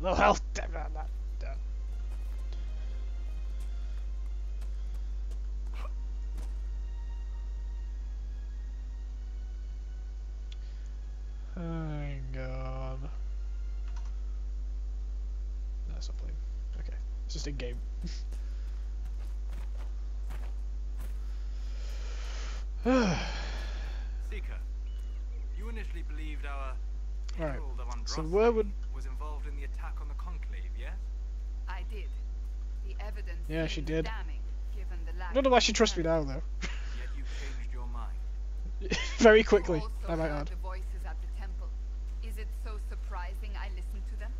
Low health. Hang on. That's not playing. Okay, it's just in game. Seeker, you initially believed our Right, herald of so where would- was involved in the attack on the Conclave, yes? I did. The evidence Yeah, she did. damning, given the lack I don't know why she trusts me now though. Yet you changed your mind. Very quickly, I might add. the voices at the temple. Is it so surprising I listened to them?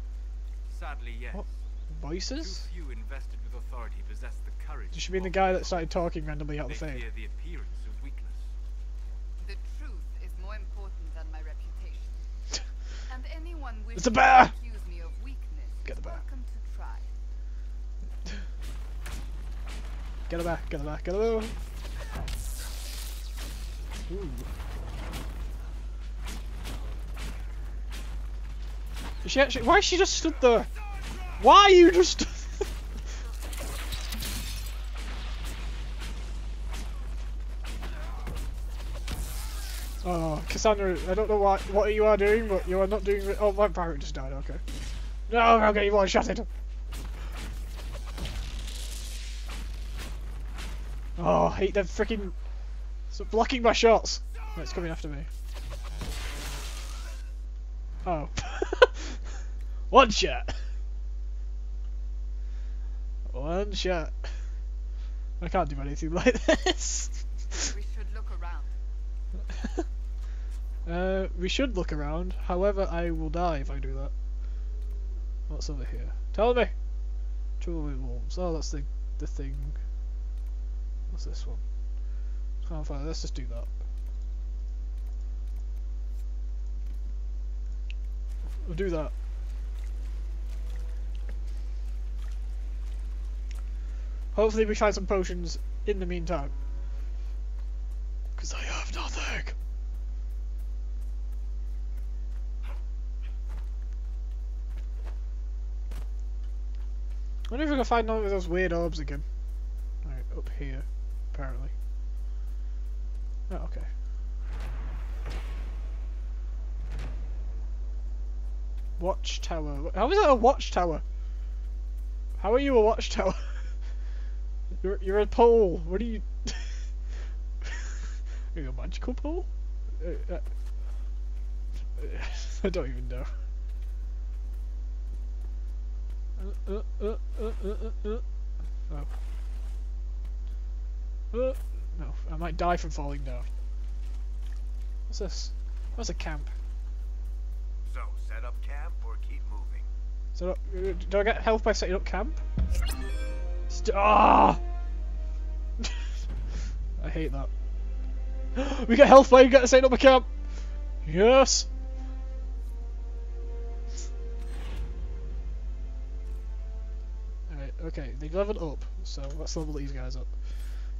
Sadly, yes. What? Too Voices? few invested with authority possess the courage. Does she to mean the guy that started talking randomly out They the thing? fear the appearance of weakness. The truth is more important than my reputation. and anyone wishing It's a bear! to accuse me of weakness Get the is bear. Get her back, get her back, get her back. Ooh. She actually, why is she just stood there? Why are you just Oh, Cassandra, I don't know what what you are doing, but you are not doing. Oh, my pirate just died. Okay. No, okay, you want shot it. Oh, I hate them freaking blocking my shots. No, it's coming after me. Oh. One shot. One shot. I can't do anything like this. We should look around. uh, we should look around. However, I will die if I do that. What's over here? Tell me. Trouble with wolves. Oh, that's the the thing. What's this one? Can't find it. Let's just do that. We'll do that. Hopefully we find some potions in the meantime. Because I have nothing. I wonder if we can find none of those weird orbs again. Right, up here, apparently. Oh, okay. Watchtower. How is that a watchtower? How are you a watchtower? you're you're a pole. What are you? are you a magical pole? Uh, uh, I don't even know. Uh, uh, uh, uh, uh, uh, uh. Oh. No, I might die from falling down. What's this? What's a camp? So, set up camp or keep moving? So, uh, do I get health by setting up camp? St ah! I hate that. we get health by setting up a camp! Yes! Alright, okay, they've leveled up, so let's level these guys up.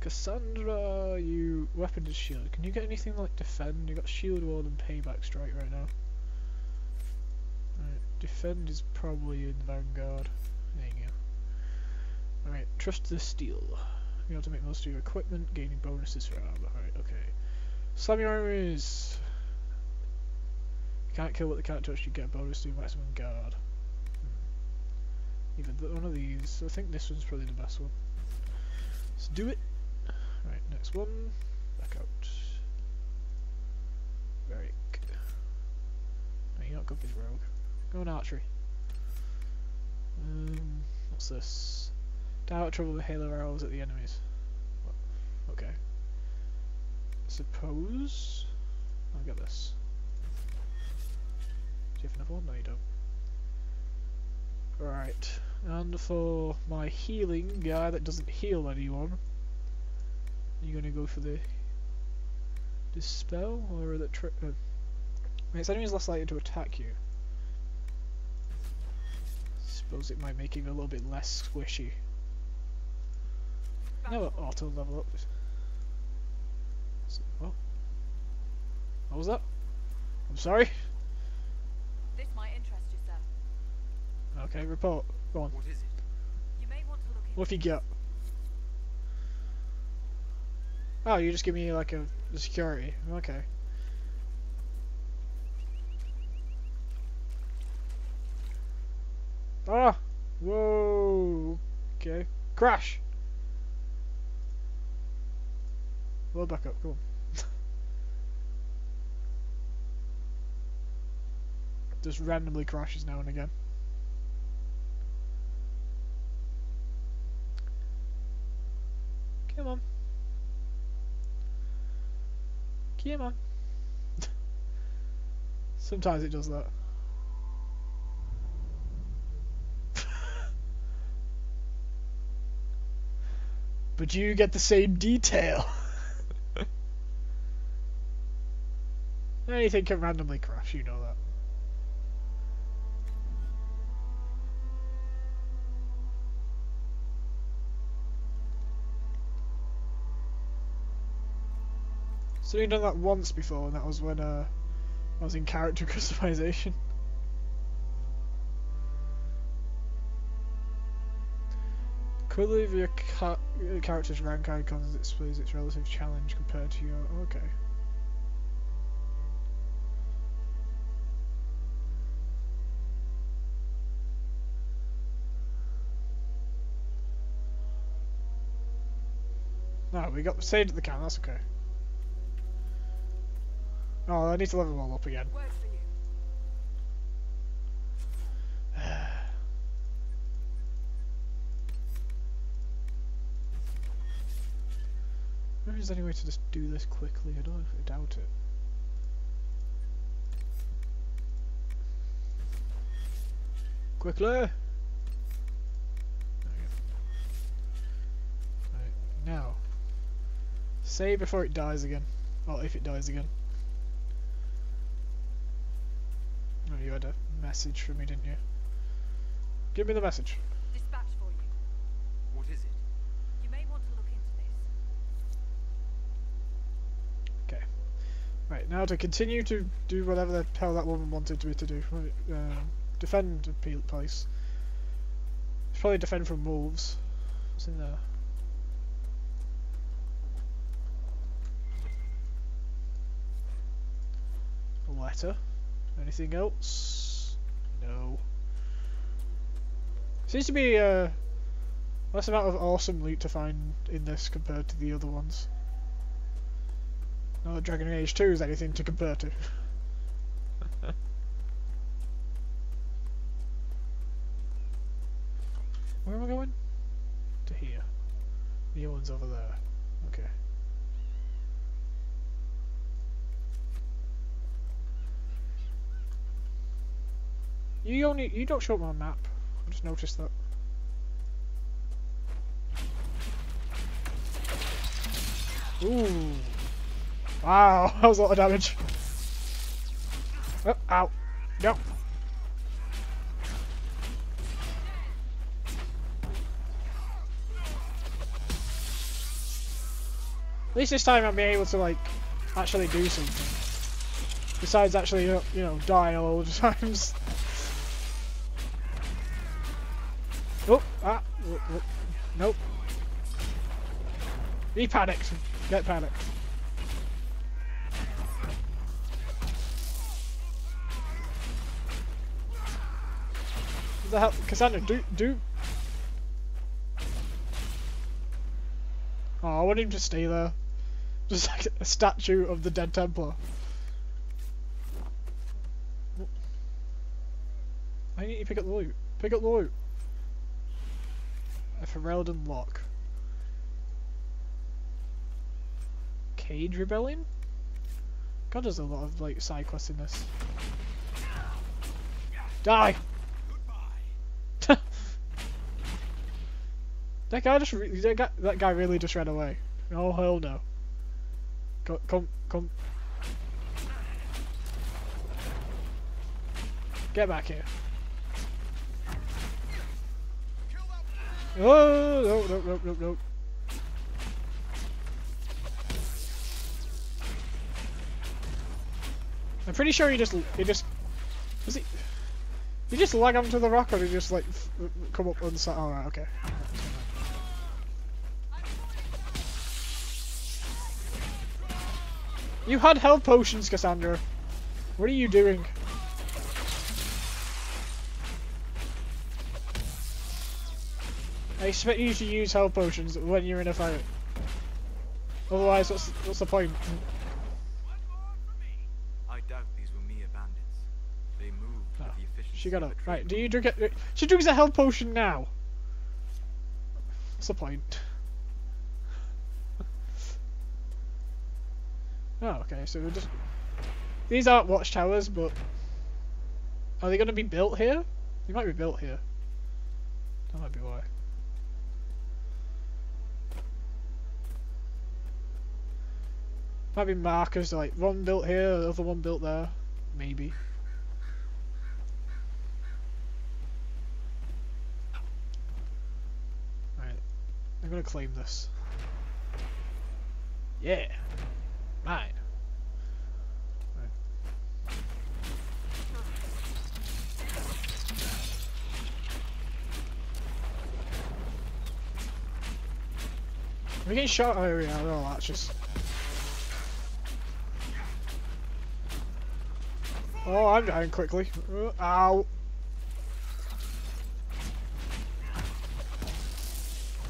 Cassandra, you weapon and shield. Can you get anything like defend? You got shield wall and payback strike right now. Alright, defend is probably in Vanguard. There you go. Alright, trust the steel. You have to make most of your equipment, gaining bonuses for armor. Alright, okay. Slam your enemies! You can't kill what they can't touch, you get a bonus to maximum guard. Hmm. Either one of these. I think this one's probably the best one. Let's do it! Right, next one. Back out. Very good. No, you're not good with rogue. Go on archery. Um, what's this? Doubt trouble with halo arrows at the enemies. Okay. Suppose I'll get this. Do you have another one? No, you don't. Right, and for my healing guy that doesn't heal anyone, you're gonna go for the dispel or the tri- uh, makes enemies less likely to attack you. Suppose it might make him a little bit less squishy. No, auto level up. So- What? What was that? I'm sorry. This might interest you, sir. Okay, report. Go on. What is it? You may want to look What have you got? Oh, you just give me like a, a security. Okay. Ah! Whoa! Okay. Crash! Load back up, come on. Just randomly crashes now and again. Come on. Come on. Sometimes it does that. but you get the same detail. Anything can randomly crash, you know that. So you've done that once before, and that was when uh, I was in character customization. Quickly of your ca character's rank icons displays its relative challenge compared to your. Okay. No, we got saved at the can, that's okay. Oh, I need to level them all up again. Word for you. Maybe there's any way to just do this quickly. I don't I doubt it. Quickly! There we go. Right, now. Save before it dies again. Well, if it dies again. Had a message for me, didn't you? Give me the message. Dispatch for you. What is it? You may want to look into this. Right, now to continue to do whatever the hell that woman wanted me to do. Right, um, defend the pe- place. Should Probably defend from wolves. What's in there? A letter. Anything else? No. Seems to be uh, less amount of awesome loot to find in this compared to the other ones. Not that Dragon Age 2 is anything to compare to. Where am I going? To here. The one's over there. Okay. You only you don't show up on a map. I just noticed that. Ooh. Wow, that was a lot of damage. Oh, ow. No. At least this time I'll be able to, like, actually do something. Besides actually, you know, die all the times. Oh, ah, nope. He panicked. Get panicked. What the hell? Cassandra, do, do. Oh, I want him to stay there. Just like a statue of the dead Templar. I need to pick up the loot. Pick up the loot. A Ferelden lock. Cage Rebellion? God, there's a lot of like side quests in this. Die! that guy just that guy, that guy really just ran away. Oh hell no. Go, come, come. Get back here. Oh no no no no no. I'm pretty sure he just he just was he You just lag onto the rock or you just like come up the side? Alright, okay. You had health potions, Cassandra. What are you doing? I expect you to use health potions when you're in a fight. Otherwise, what's what's the point? I doubt these were mere bandits. They moved Oh, with ah, the efficiency She got up. a Right, do you drink it? She drinks a health potion now. What's the point? Oh, okay, so we're just... These aren't watchtowers, but... Are they going to be built here? They might be built here. That might be why. Be markers like one built here, the other one built there. Maybe. Right. I'm gonna claim this. Yeah. Mine. Right. We're getting shot know that's just Oh, I'm dying quickly. Uh, ow.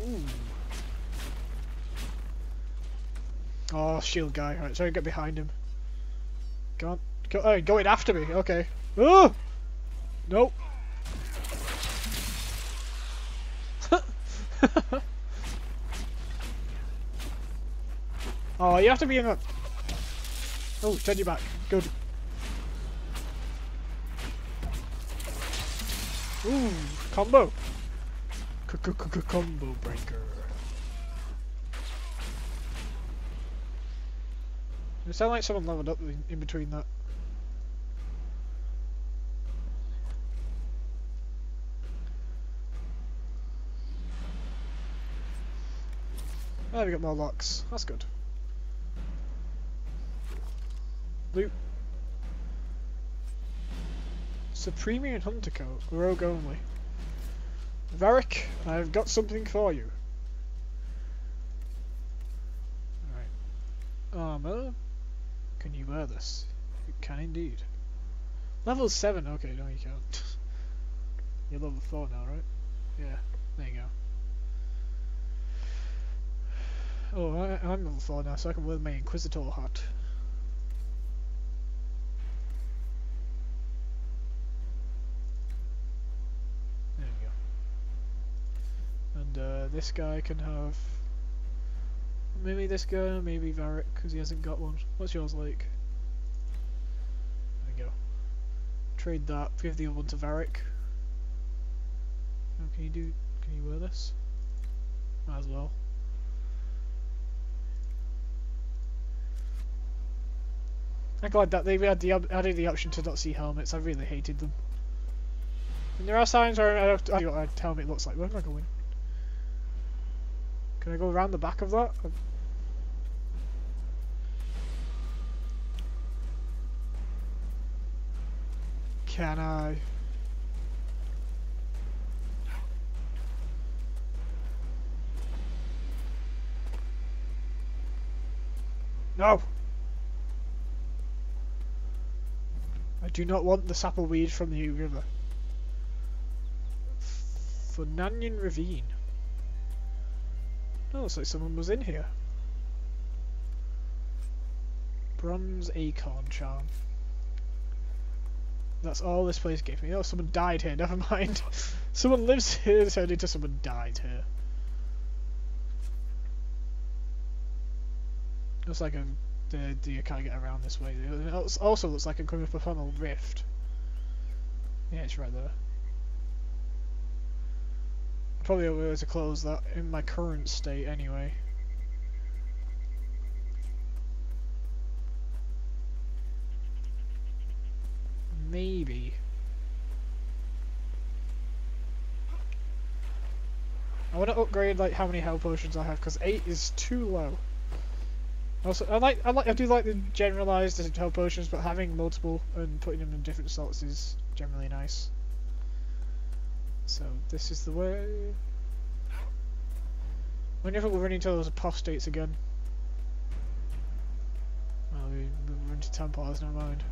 Ooh. Oh, shield guy. Right, so I get behind him. Go on. Go, oh, going after me. Okay. Oh! Nope. oh, you have to be in a... Oh, turn you back. Good. Ooh, combo. C -c -c combo breaker. It sounded like someone leveled up in, between that. Oh, we got more locks. That's good. Loot. Supremian Hunter Coat, Rogue only. Varric, I've got something for you. Alright. Armor. Can you wear this? You can indeed. Level 7, okay, no you can't. You're level 4 now, right? Yeah, there you go. Oh, I, I'm level 4 now, so I can wear my Inquisitor hat. There we go. And uh, this guy can have... Maybe this guy, maybe Varric, because he hasn't got one. What's yours like? There we go. Trade that, give the other one to Varric. Can you do... can you wear this? Might as well. I'm glad that they had the added the option to not see helmets. I really hated them. And there are signs where I I what a helmet looks like. Where am I going? Can I go around the back of that? Can I? No! I do not want the sappleweed from the river. Funanian Ravine. Oh, looks like someone was in here. Bronze Acorn Charm. That's all this place gave me. Oh, someone died here, never mind. someone lives here turned into someone died here. Looks like um, a the you can't get around this way. It also looks like I'm coming up a funnel rift. Yeah, it's right there. Probably be able to close that in my current state anyway. Maybe. I want to upgrade like how many health potions I have because eight is too low. Also, I like, I like, I do like the generalized health potions, but having multiple and putting them in different slots is generally nice. So this is the way. Whenever we'll run into those apostates again. Well, we we run into Templars, never mind.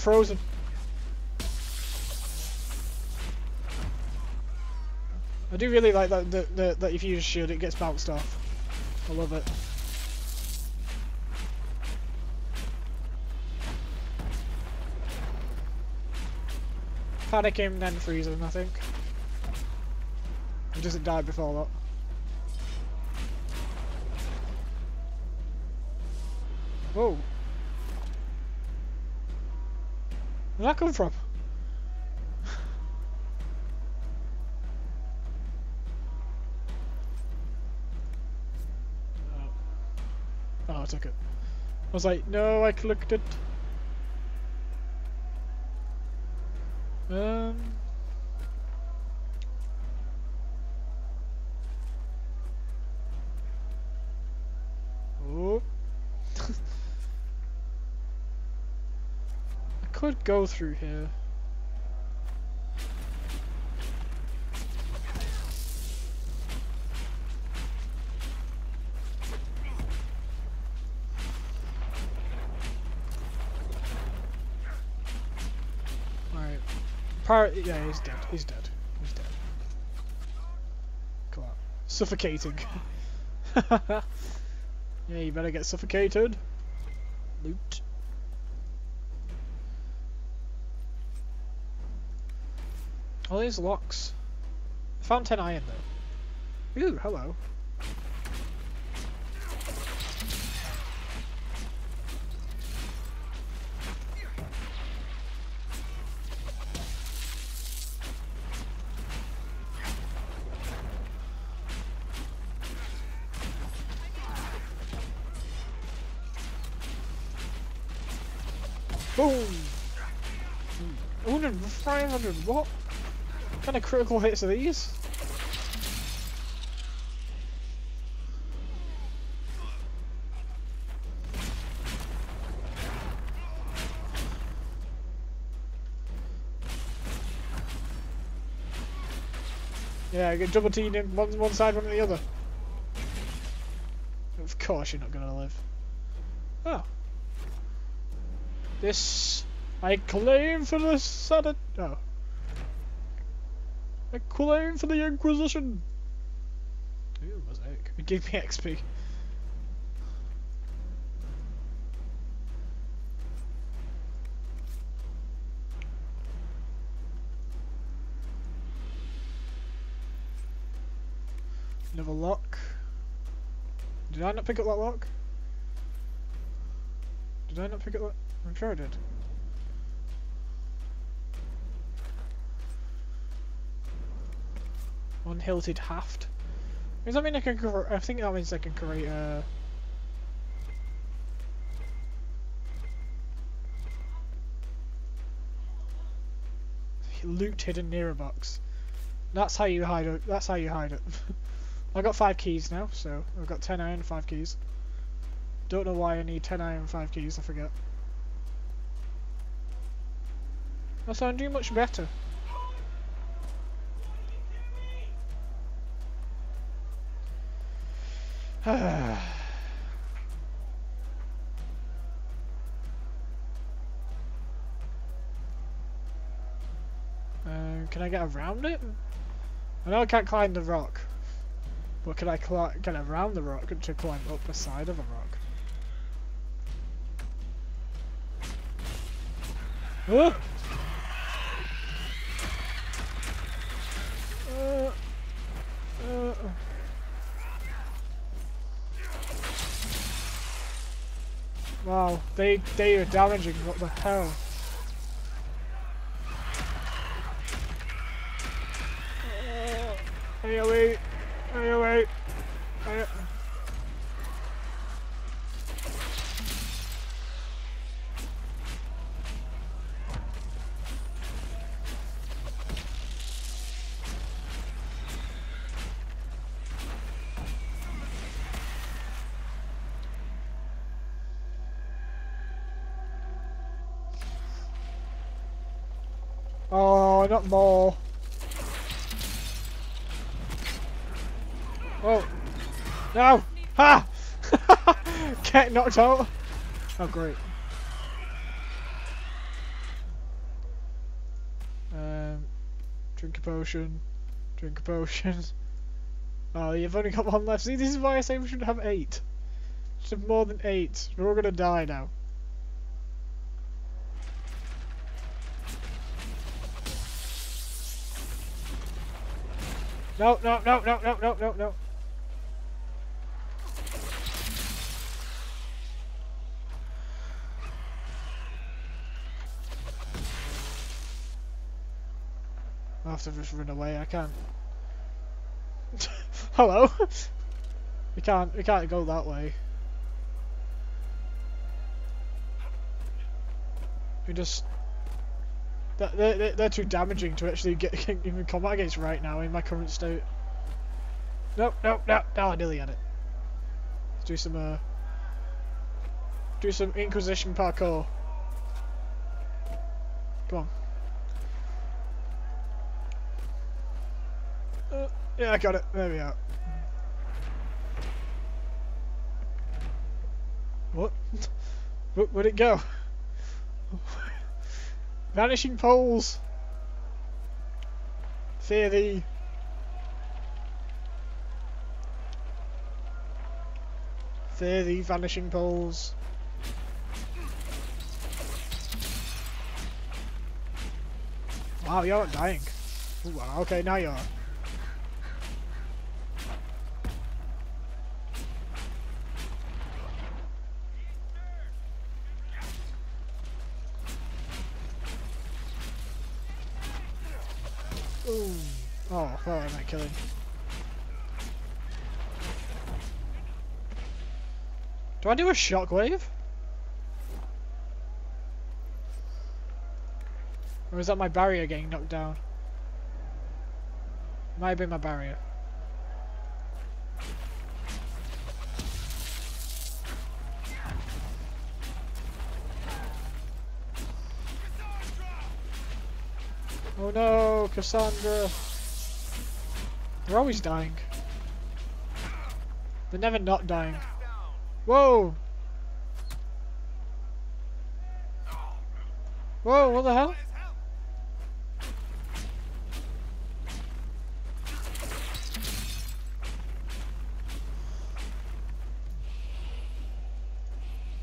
Frozen. I do really like that, that, that, that if you use shield it gets bounced off. I love it. Panic him, then freeze him, I think. He doesn't die before that. Whoa. Where'd that come from? Oh. oh, I took it. I was like, no, I clicked it. Um. Oh. I could go through here. Alright. Yeah, he's dead. He's dead. He's dead. Come on. Suffocating. yeah, you better get suffocated. Loot. All these locks. I found 10 iron though. Ooh, hello. Boom! Hmm. 100, 500, what? Kind of critical hits are these? Yeah, get double teamed in one, one side, one on the other. Of course you're not gonna live. Oh. This I claim for the Senate. Oh. Claim for the Inquisition. Ooh, mosaic. It gave me XP. Another lock. Did I not pick up that lock? Did I not pick up that? I'm sure I did. Unhilted haft. Does that mean I can? I think that means I can create a. Loot hidden near a box. That's how you hide it. That's how you hide it. I got five keys now, so I've got ten iron, five keys. Don't know why I need ten iron, five keys. I forget. Also, I'm doing much better. uh, can I get around it? I know I can't climb the rock, but can I get around the rock to climb up the side of a rock? Uh, uh, wow, they they are damaging. What the hell? Uh, hey, wait, hey, Not more. Oh. No! Ha! Get knocked out. Oh, great. Um, drink a potion. Drink a potion. Oh, you've only got one left. See, this is why I say we should have eight. Should have more than eight. We're all gonna die now. No, no, no, no, no, no, no, no. I have to just run away, I can't. Hello? we can't, we can't go that way. We just... They're, they're, they're too damaging to actually get even combat against right now in my current state. Nope, nope, nope, no, I nearly had it. Let's do some, uh... Do some Inquisition parkour. Come on. Uh, yeah, I got it. There we are. What? Where, where'd it go? Vanishing poles! Fear thee! Fear thee, vanishing poles! Wow, you're not dying. Ooh, okay, now you are. Oh, well, I might kill him. Do I do a shockwave? Or is that my barrier getting knocked down? Might have been my barrier. Oh no, Cassandra! They're always dying. They're never not dying. Whoa! Whoa, what the hell?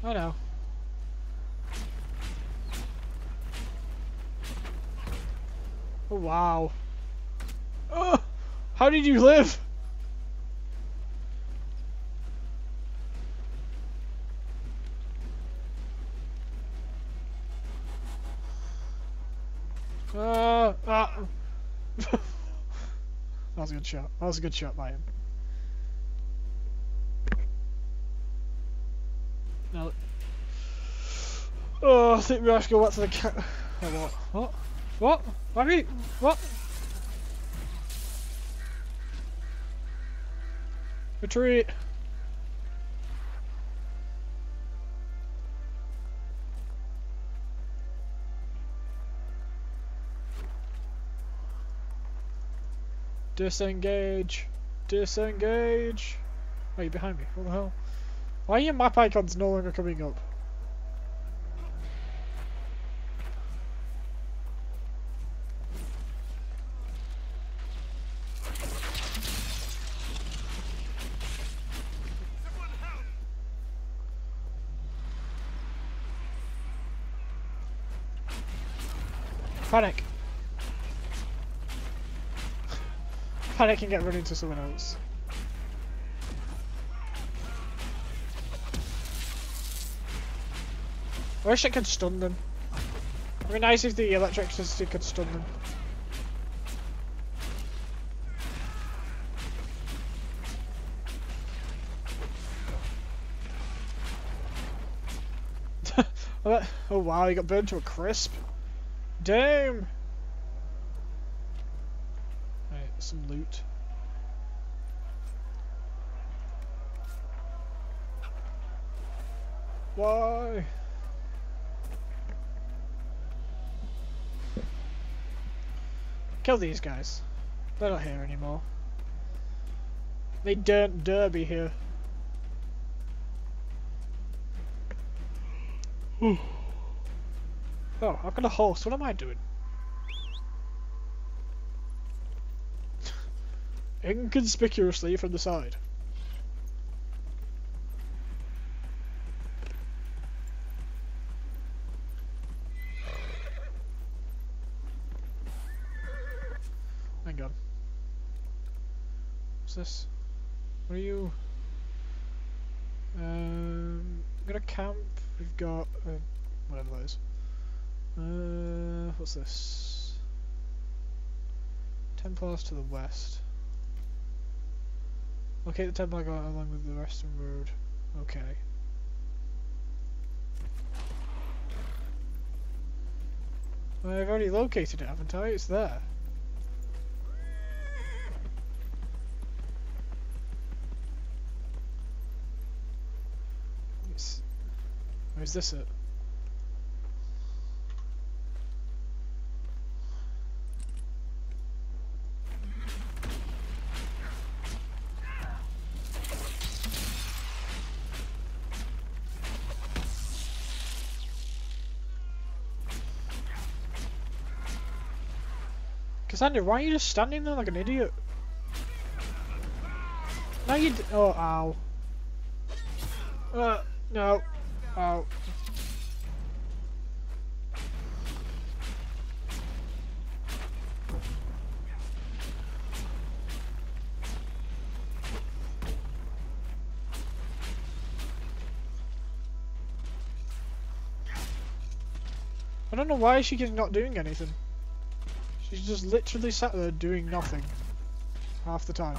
Oh no. Oh wow. How did you live? Uh, ah. that was a good shot. That was a good shot by him. No. Oh, I think we have to go back to the cat. Oh? What? What? What? What? Retreat. Disengage. Disengage. Oh, you're behind me. What the hell? Why are your map icons no longer coming up? Panic! Panic and get run into someone else. I wish it could stun them. It'd be nice if the electricity could stun them. Oh, oh wow, he got burned to a crisp. Damn! Some loot. Why? Kill these guys. They're not here anymore. They don't dare be here. Oh, I've got a horse. What am I doing? Inconspicuously from the side. Hang on. What's this? What are you? Um, we got a camp. We've got uh, whatever that is. Uh, what's this? Templars to the west. Okay, the Templar got along with the western road. Okay. I've already located it, haven't I? It's there. It's, where's this at? Cassandra, why are you just standing there like an idiot? No, you d- Oh, ow. Uh, no. Ow. I don't know why she's not doing anything. She's just literally sat there doing nothing. Half the time.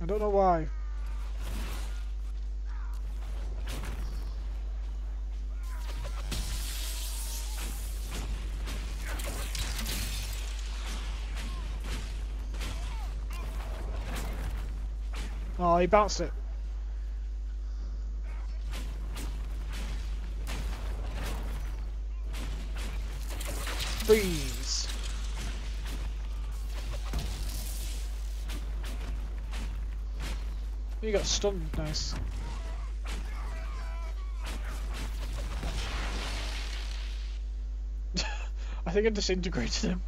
I don't know why. Oh, he bounced it. You got stunned, nice. I think I disintegrated him.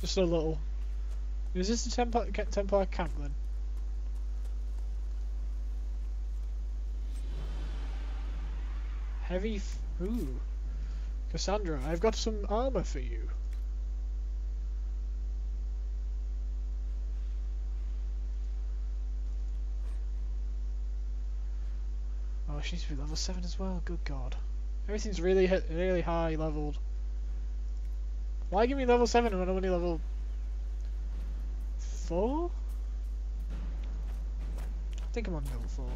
Just a little. Is this the Templar, Templar camp then? Heavy. Ooh. Cassandra, I've got some armor for you. Oh, she needs to be level 7 as well, good god. Everything's really really high leveled. Why give me level 7 when I'm only level 4? I think I'm on level 4.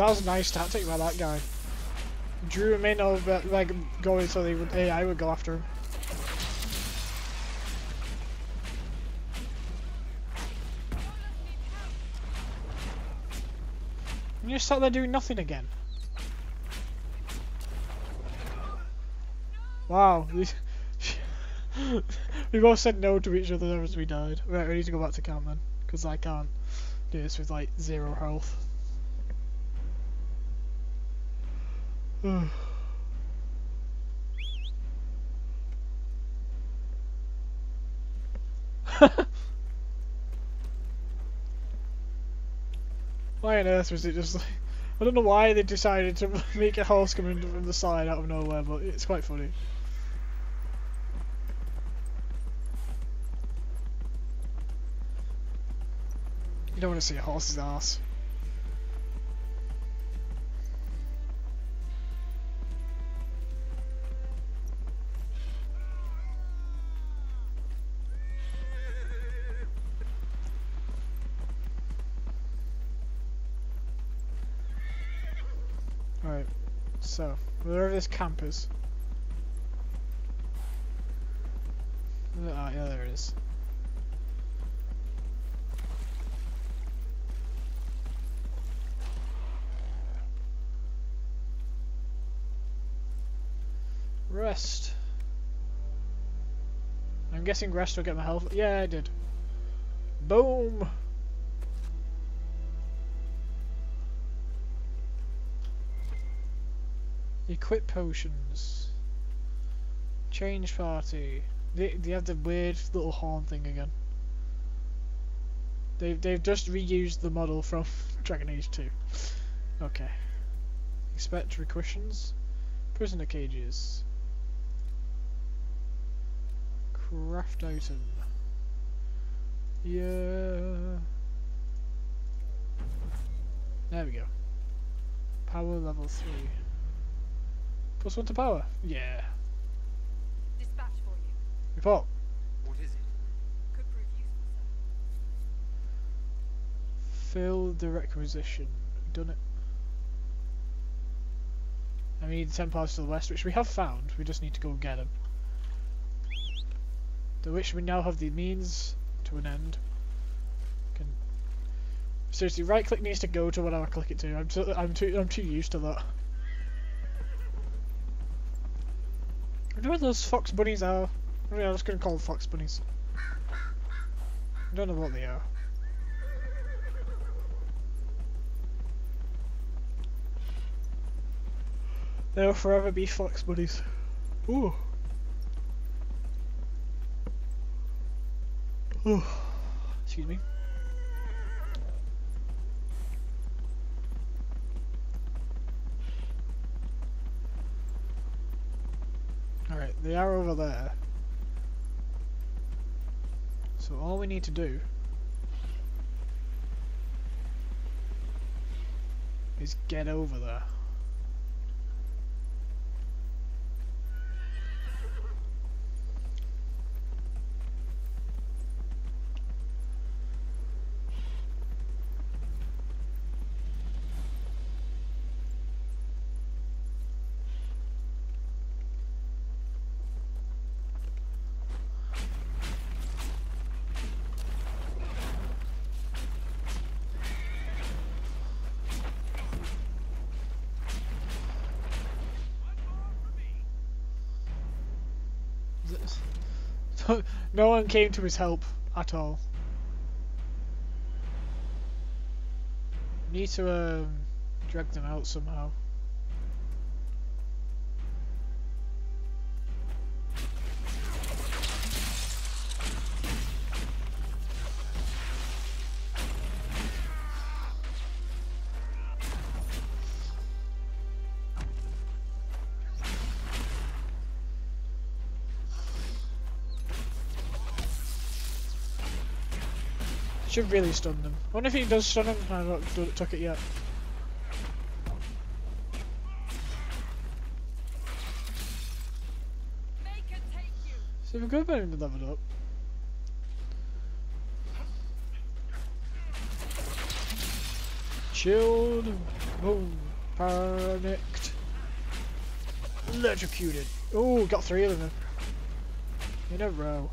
That was a nice tactic by that guy. Drew him in over, like, going so they would, AI would go after him. And you just sat there doing nothing again. Wow. we both said no to each other as we died. Right, we need to go back to camp then. Because I can't do this with, like, zero health. why on earth was it just like... I don't know why they decided to make a horse come in from the side out of nowhere, but it's quite funny. You don't want to see a horse's ass. Wherever this camp is. Ah, yeah, there it is. Rest. I'm guessing rest will get my health. Yeah, I did. Boom! Equip potions. Change party. They, they have the weird little horn thing again. They've, they've just reused the model from Dragon Age 2. Okay. Expect requisitions. Prisoner cages. Craft item. Yeah. There we go. Power level 3. Plus one to power. Yeah. Dispatch for you. Report. What is it? Could prove useful, sir. Fill the requisition. Done it. I need 10 parts to the west, which we have found. We just need to go and get them. The which we now have the means to an end. Can seriously, right click needs to go to whatever I click it to. I'm too, I'm too, I'm too used to that. Know what those fox bunnies are. Mean, I'm just gonna call them fox bunnies. I don't know what they are. They'll forever be fox buddies. Ooh. Ooh. Excuse me. Alright, they are over there. So all we need to do is get over there. No one came to his help at all. Need to um, drag them out somehow. Should really stun them. I wonder if he does stun them. I don't, took it yet. See if we could have been leveled up. Chilled. Boom. Panicked. Electrocuted. Oh, got three of them. In a row.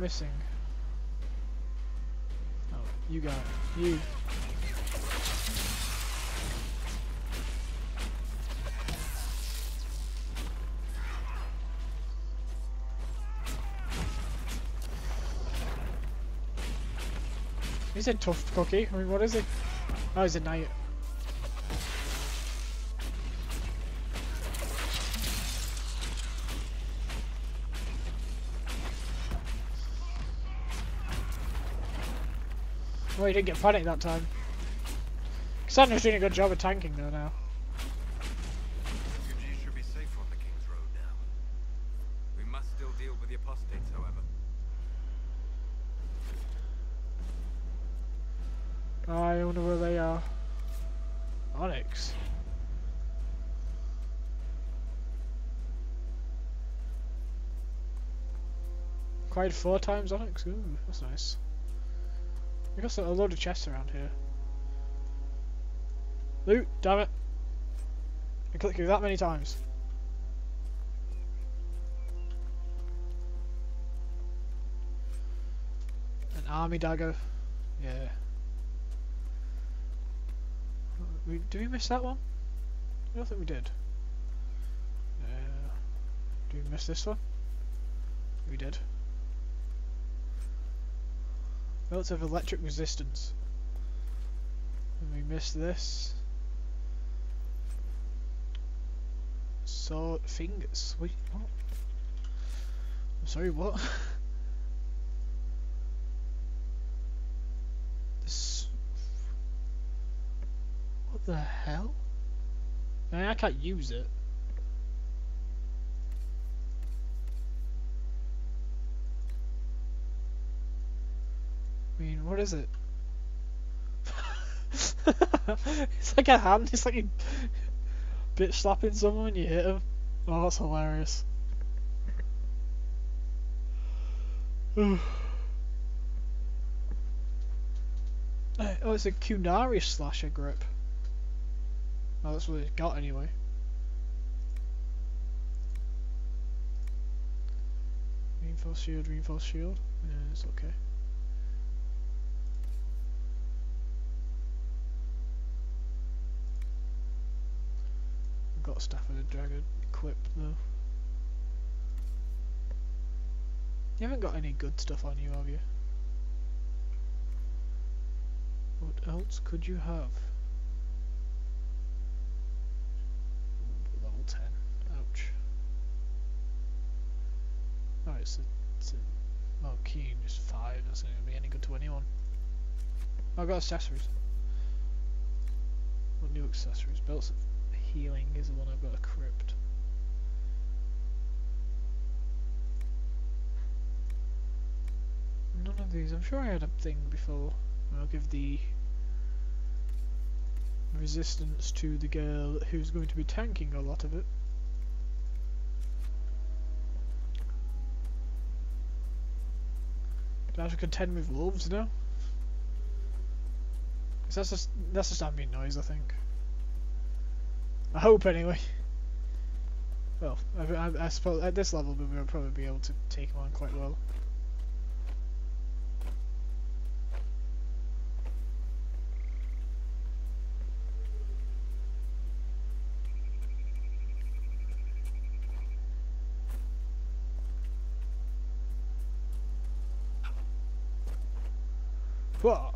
Missing? Oh, you got it. You. He's a tough cookie. I mean, what is he? Oh, he's a knight. He didn't get panicked that time. Cassandra's doing a good job of tanking though now. Refugees should be safe on the King's Road now. We must still deal with the apostates, however. I wonder where they are. Onyx. Acquired four times Onyx. Ooh, that's nice. We got a load of chests around here. Loot, damn it! I clicked you that many times. An army dagger. Yeah. We, did we miss that one? I don't think we did. Uh, did we miss this one? We did. Of electric resistance. And we missed this. Sword fingers. Wait, what? I'm sorry, what? this. What the hell? I, mean, I can't use it. What is it? it's like a hand. It's like a bitch slapping someone when you hit him. Oh, that's hilarious. Oh, it's a Qunari slasher grip. Oh, that's what it's got anyway. Reinforced shield, reinforced shield. Yeah, it's okay. Got Staff of the Dragon equipped though. You haven't got any good stuff on you, have you? What else could you have? Level 10. Ouch. Oh, it's a, it's a well, keen is 5, that's not going to be any good to anyone. I've got accessories. What new accessories? Belts healing is the one I've got equipped. None of these. I'm sure I had a thing before. I'll give the resistance to the girl who's going to be tanking a lot of it. I have to contend with wolves now? that's just that's just ambient noise, I think. I hope anyway. Well, I, I, I suppose at this level we will probably be able to take him on quite well. What?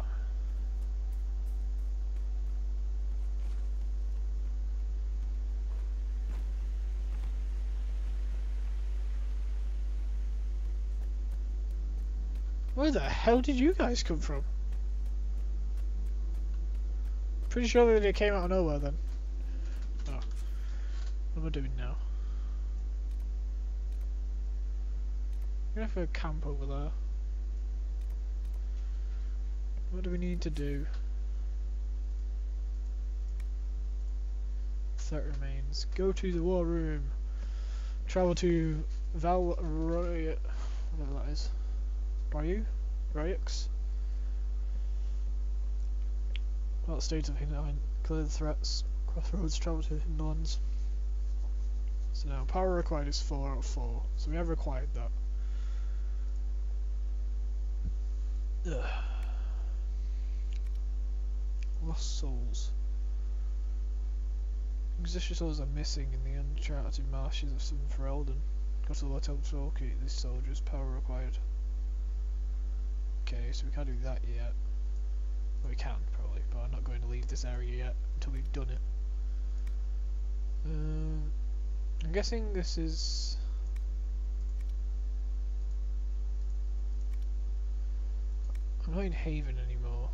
Where the hell did you guys come from? Pretty sure that they came out of nowhere then. Oh. What am I doing now? I'm gonna have a camp over there. What do we need to do? Threat remains. Go to the war room. Travel to Val Roy whatever that is. Ryu? Ryux? Well, state of Hinterland. Clear the threats. Crossroads, travel to Hinterlands. So now, power required is 4 out of 4. So we have required that. Ugh. Lost souls. Existing souls are missing in the uncharted marshes of Southern Ferelden. Got to let out to locate these soldiers. Power required. Okay, so we can't do that yet. Well, we can, probably, but I'm not going to leave this area yet until we've done it. Um, I'm guessing this is... I'm not in Haven anymore.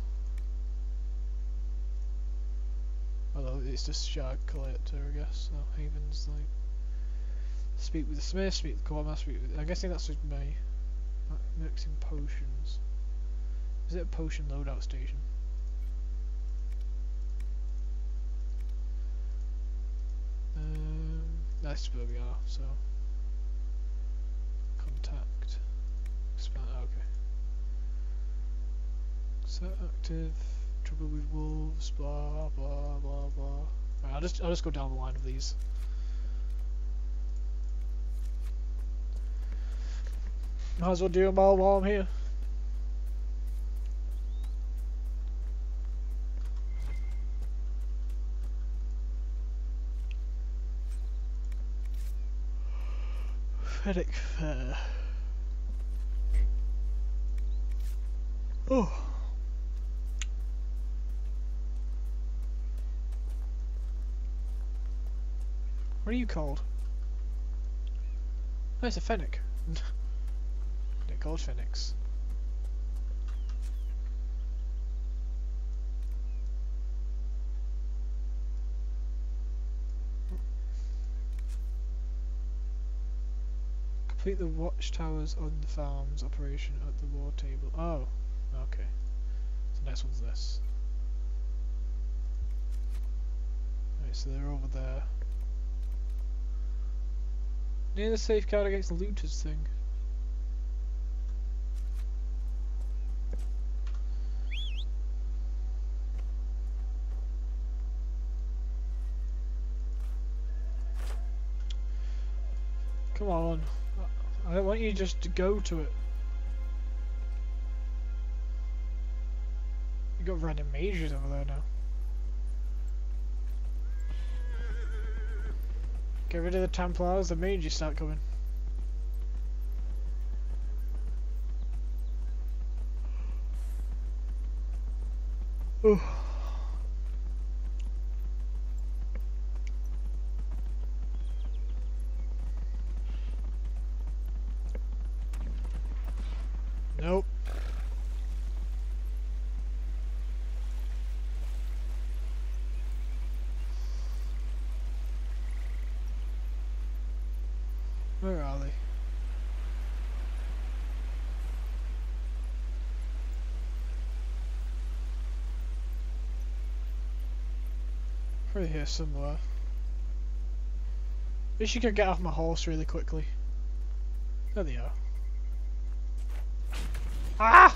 Although it's just Shard Collector, I guess. So Haven's like... Speak with the Smith, speak with the Quartermaster, speak with... I'm guessing that's with me. Mixing potions. Is it potion loadout station? That's where we are, so. Contact. Expand, oh, okay. Set active, trouble with wolves, blah, blah, blah, blah. Right, I'll just, I'll just go down the line of these. Might as well do them all while I'm here. Fennec Fair. Oh. What are you called? Oh, it's a Fennec. They're called Fennecs. Complete the watchtowers on the farms operation at the war table. Oh, okay. So next one's this. Right, so they're over there. Near the safeguard against the looters thing. Come on. I don't want you just to go to it. You got random mages over there now. Get rid of the Templars, the mages start coming. Ooh. Nope. Where are they? Probably here somewhere. Wish you could get off my horse really quickly. There they are. Ah!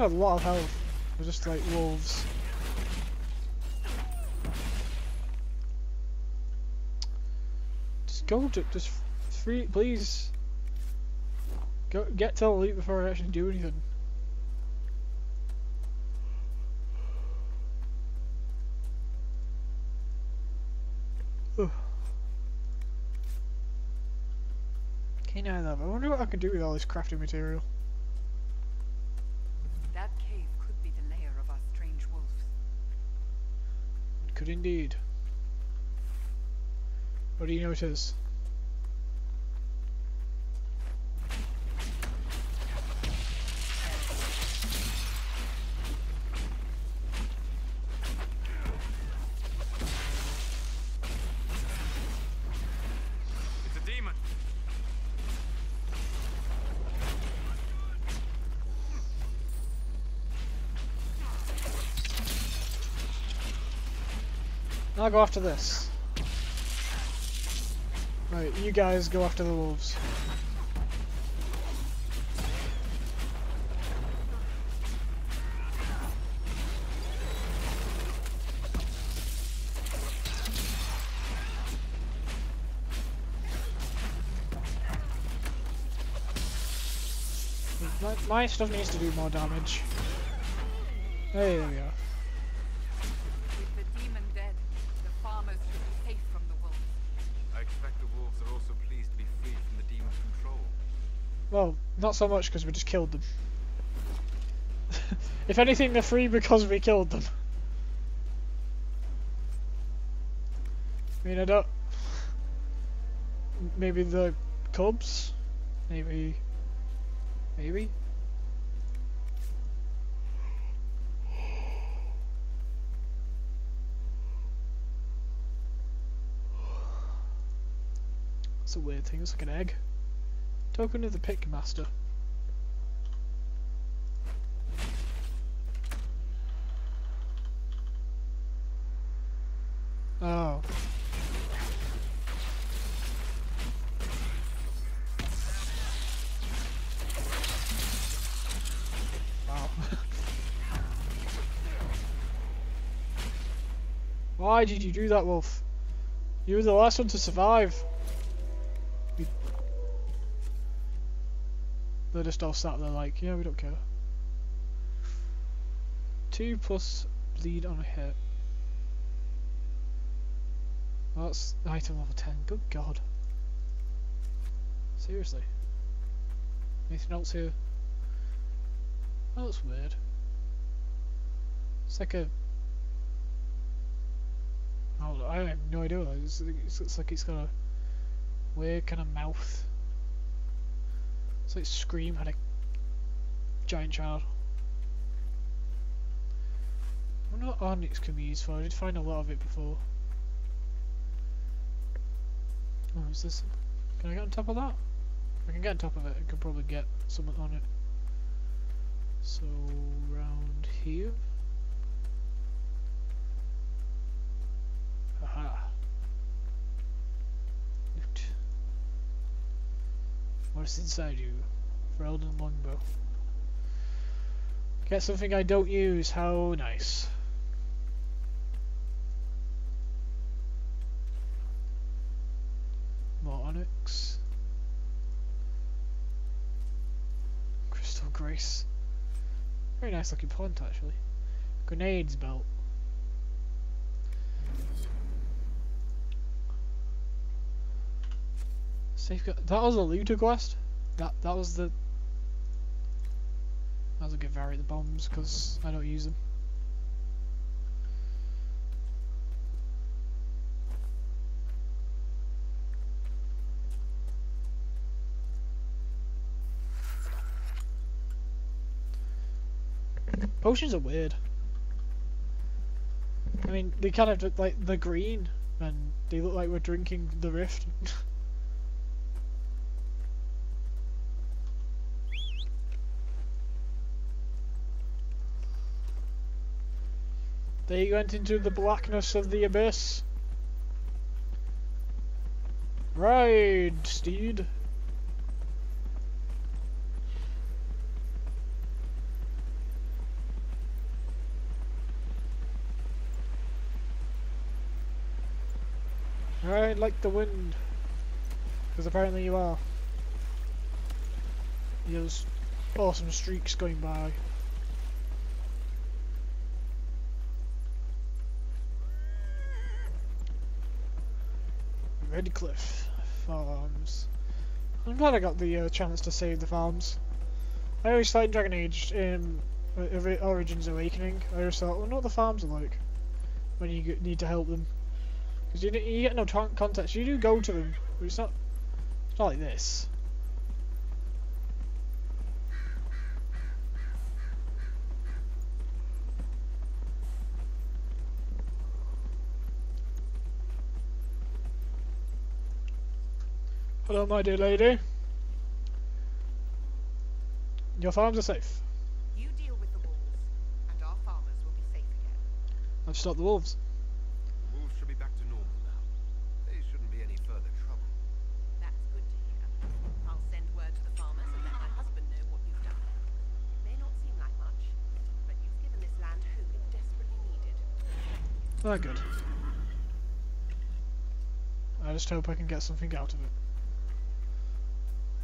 had a lot of health. They're just like wolves. Just go to just free please. Go get to loot before I actually do anything. Ugh. Okay, now I wonder what I can do with all this crafting material. Indeed. What do you know I'll go after this. Right, you guys go after the wolves. My, my stuff needs to do more damage. There we go. Not so much because we just killed them. if anything, they're free because we killed them. I mean, I don't. Maybe the cubs? Maybe. Maybe? It's a weird thing, it's like an egg. Token of the Pickmaster. Oh. Wow. Why did you do that, Wolf? You were the last one to survive. You- They're just all sat there like, yeah, we don't care. Two plus bleed on a hit. Well, that's item level 10. Good god. Seriously. Anything else here? Oh, that's weird. It's like a. Oh, I have no idea. what it is. It's, it's like it's got a weird kind of mouth. It's like Scream had a giant child. I wonder what Onyx can be used for. I did find a lot of it before. Oh, is this? Can I get on top of that? I can get on top of it. I can probably get something on it. So round here. Aha. Loot. What's inside you? Ferelden longbow. Get something I don't use. How nice. More onyx. Crystal grace. Very nice looking plant actually. Grenades belt. Safeguard. That was a looter quest. That that was the. I was gonna vary the bombs because I don't use them. Potions are weird. I mean, they kind of look like the green, and they look like we're drinking the rift. they went into the blackness of the abyss. Ride, steed. Ride like the wind. Because apparently you are. There's awesome streaks going by. Redcliffe Farms. I'm glad I got the uh, chance to save the farms. I always thought in Dragon Age, um, Origins Awakening, I always thought, I wonder what the farms are like when you need to help them. Because you, you get no context. You do go to them, but it's not, it's not like this. Hello, my dear lady. Your farms are safe. You deal with the wolves, and our farmers will be safe again. I've stopped the wolves. The wolves should be back to normal now. There shouldn't be any further trouble. That's good to hear. I'll send word to the farmers and let my husband know what you've done. It may not seem like much, but you've given this land hope it desperately needed. Ah, good. I just hope I can get something out of it.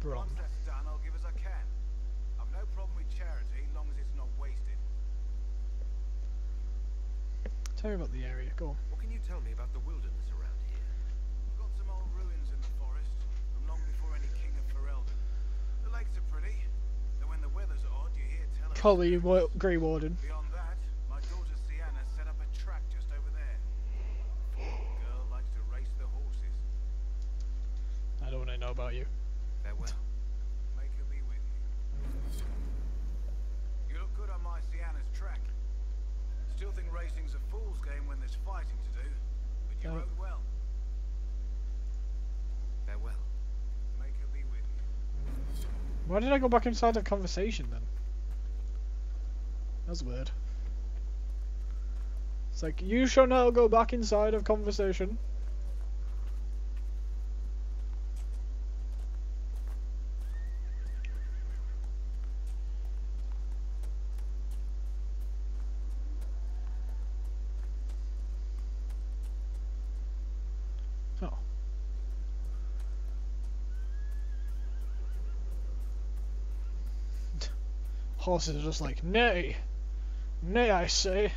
Bron. Once that's done, I'll give as I can. I've no problem with charity, long as it's not wasted. Tell me about the area. Go on. What can you tell me about the wilderness around here? We've got some old ruins in the forest, from long before any king of Ferelden. The lakes are pretty, though when the weather's odd, you hear tell of Probably Wa- Grey Warden that, my daughter Sienna set up a track just over there. Poor girl likes to race the horses. I don't want to know about you. Farewell. Maker be with you. You look good on my Sienna's track. Still think racing's a fool's game when there's fighting to do, but you Oh. rode well. Farewell. Maker be with you. Why did I go back inside the conversation then? That's weird. It's like, you shall now go back inside of conversation. Oh. Horses are just like, nay, nay, I say.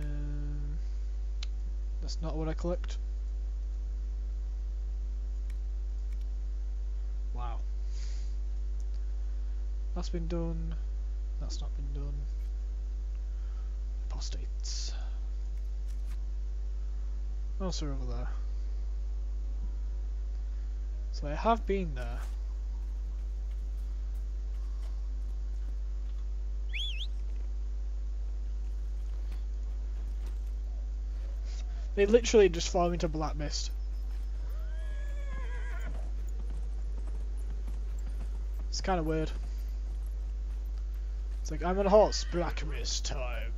Um, that's not what I clicked. Wow. That's been done. That's not been done. Apostates. Else are over there? So I have been there. They literally just fall into black mist. It's kind of weird. It's like, I'm on a horse, black mist time.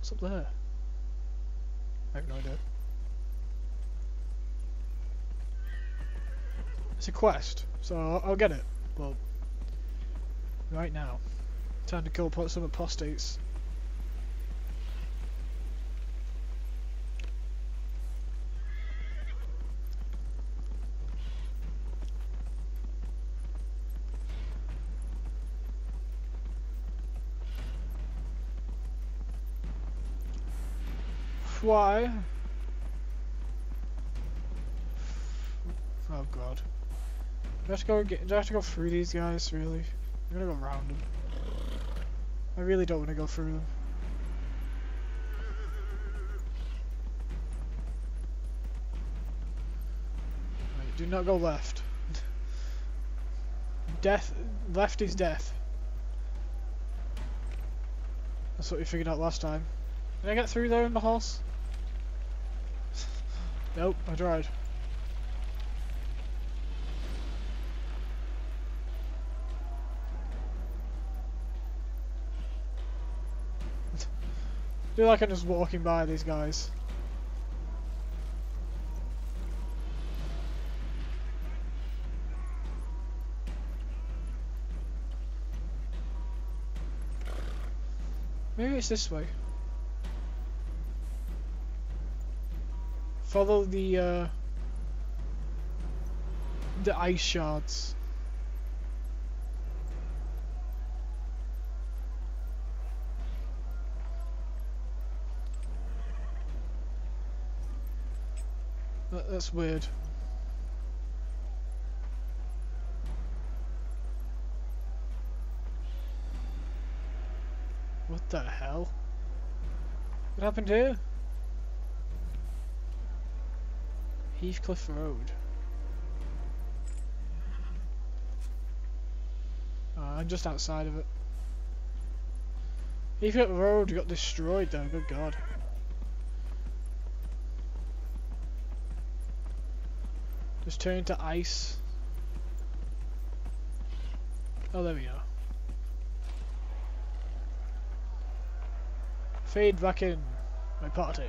What's up there? I have no idea. It's a quest, so I'll, I'll get it. But right now, time to kill some apostates. Why? Oh god. Do I have to go get, do I have to go through these guys, really? I'm gonna go around them. I really don't want to go through them. Right, do not go left. Death, left is death. That's what we figured out last time. Did I get through there in the horse? nope, I tried. Feel like I'm just walking by these guys. Maybe it's this way. Follow the uh, the ice shards. That, that's weird. What the hell? What happened here? Heathcliff Road. Oh, I'm just outside of it. Heathcliff Road got destroyed though, good god. Just turn to ice. Oh, there we go. Fade back in, my party. I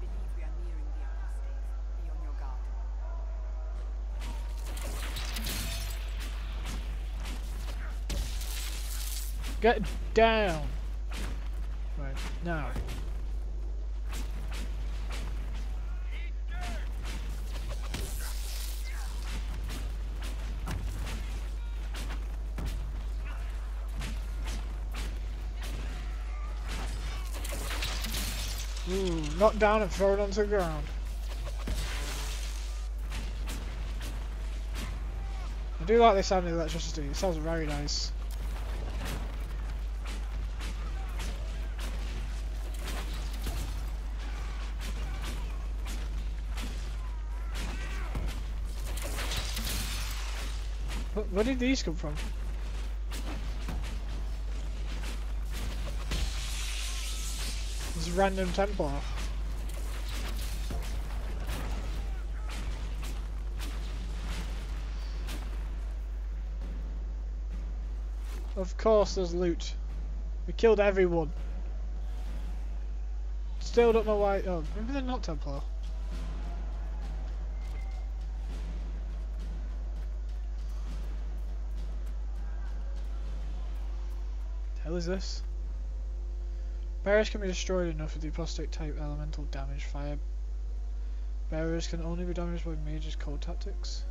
believe we are nearing the apostates. Be on your guard. Get down! Right, now. Ooh, knock down and throw it onto the ground. I do like the sound of electricity, it sounds very nice. Where did these come from? This random Templar. Of course there's loot. We killed everyone. Still don't know why. Oh, maybe they're not Templar. Hell is this? Barriers can be destroyed enough with the apostate type elemental damage fire. Barriers can only be damaged by mages code tactics.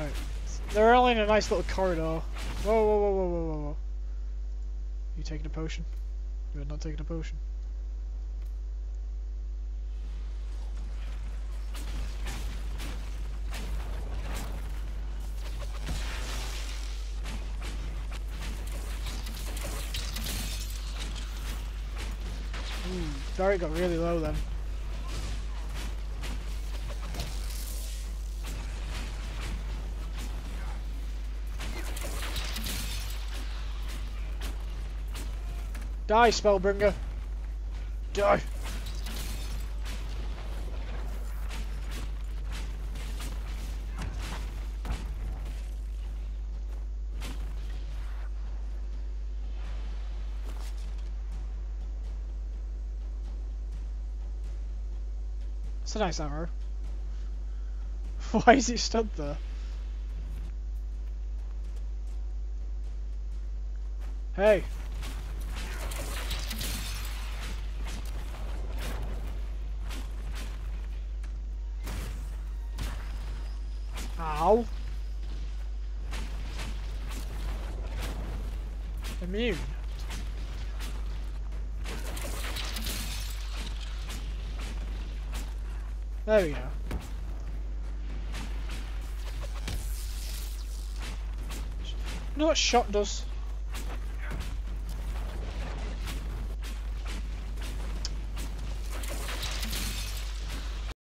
Right. They're all in a nice little corridor. Whoa, whoa, whoa, whoa, whoa, whoa, whoa. You taking a potion? You're not taking a potion. Hmm, Ooh, Sorry, got really low then. Die, Spellbringer! Die! It's a nice arrow. Why is it stood there? Hey! Go. You know what shot does?